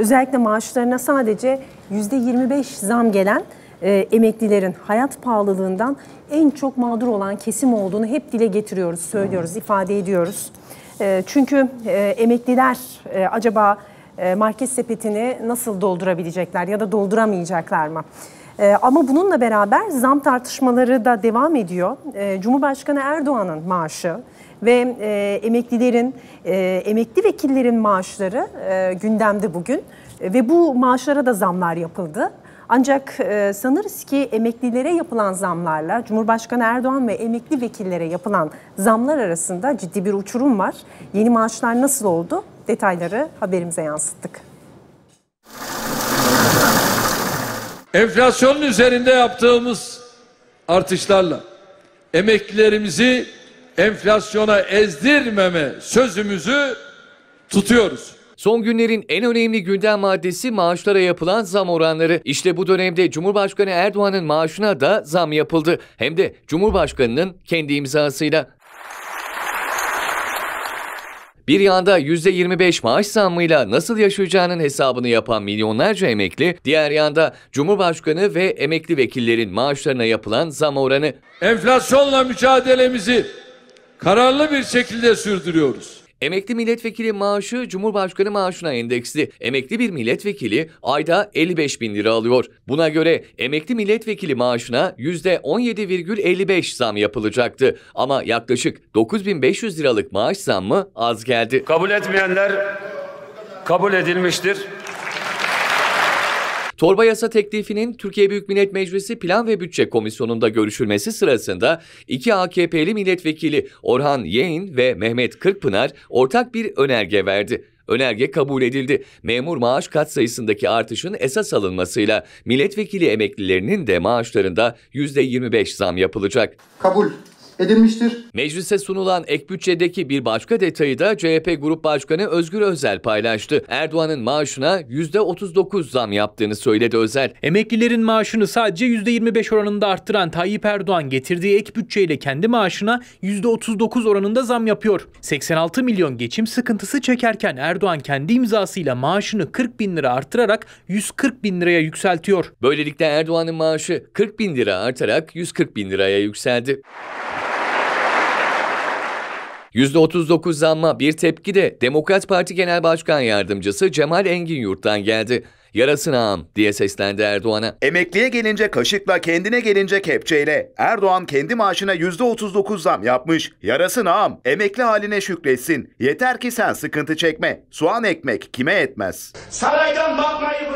özellikle maaşlarına sadece %25 zam gelen e, emeklilerin hayat pahalılığından en çok mağdur olan kesim olduğunu hep dile getiriyoruz, söylüyoruz, ifade ediyoruz. E, çünkü e, emekliler e, acaba e, market sepetini nasıl doldurabilecekler ya da dolduramayacaklar mı? E, ama bununla beraber zam tartışmaları da devam ediyor. E, Cumhurbaşkanı Erdoğan'ın maaşı ve e, emeklilerin, e, emekli vekillerin maaşları e, gündemde bugün ve bu maaşlara da zamlar yapıldı. Ancak e, sanırız ki emeklilere yapılan zamlarla Cumhurbaşkanı Erdoğan ve emekli vekillere yapılan zamlar arasında ciddi bir uçurum var. Yeni maaşlar nasıl oldu? Detayları haberimize yansıttık. Enflasyonun üzerinde yaptığımız artışlarla emeklilerimizi enflasyona ezdirmeme sözümüzü tutuyoruz. Son günlerin en önemli gündem maddesi maaşlara yapılan zam oranları. İşte bu dönemde Cumhurbaşkanı Erdoğan'ın maaşına da zam yapıldı. Hem de Cumhurbaşkanı'nın kendi imzasıyla. Bir yanda %25 maaş zammıyla nasıl yaşayacağının hesabını yapan milyonlarca emekli, diğer yanda Cumhurbaşkanı ve emekli vekillerin maaşlarına yapılan zam oranı. Enflasyonla mücadelemizi kararlı bir şekilde sürdürüyoruz. Emekli milletvekili maaşı Cumhurbaşkanı maaşına endeksli. Emekli bir milletvekili ayda 55 bin lira alıyor. Buna göre emekli milletvekili maaşına %17,55 zam yapılacaktı. Ama yaklaşık 9500 liralık maaş zammı az geldi. Kabul etmeyenler kabul edilmiştir. Torba yasa teklifinin Türkiye Büyük Millet Meclisi Plan ve Bütçe Komisyonu'nda görüşülmesi sırasında iki AKP'li milletvekili Orhan Yeğin ve Mehmet Kırkpınar ortak bir önerge verdi. Önerge kabul edildi. Memur maaş katsayısındaki artışın esas alınmasıyla milletvekili emeklilerinin de maaşlarında %25 zam yapılacak. Kabul edilmiştir. Meclise sunulan ek bütçedeki bir başka detayı da CHP Grup Başkanı Özgür Özel paylaştı. Erdoğan'ın maaşına %39 zam yaptığını söyledi Özel. Emeklilerin maaşını sadece %25 oranında arttıran Tayyip Erdoğan getirdiği ek bütçeyle kendi maaşına %39 oranında zam yapıyor. 86 milyon geçim sıkıntısı çekerken Erdoğan kendi imzasıyla maaşını 40 bin lira arttırarak 140 bin liraya yükseltiyor. Böylelikle Erdoğan'ın maaşı 40 bin lira artarak 140 bin liraya yükseldi. %39 zamma bir tepki de Demokrat Parti Genel Başkan Yardımcısı Cemal Engin Yurt'tan geldi. Yarasın ağam diye seslendi Erdoğan'a. Emekliye gelince kaşıkla kendine gelince kepçeyle. Erdoğan kendi maaşına %39 zam yapmış. Yarasın ağam emekli haline şükretsin. Yeter ki sen sıkıntı çekme. Soğan ekmek kime etmez? Saraydan bakmayı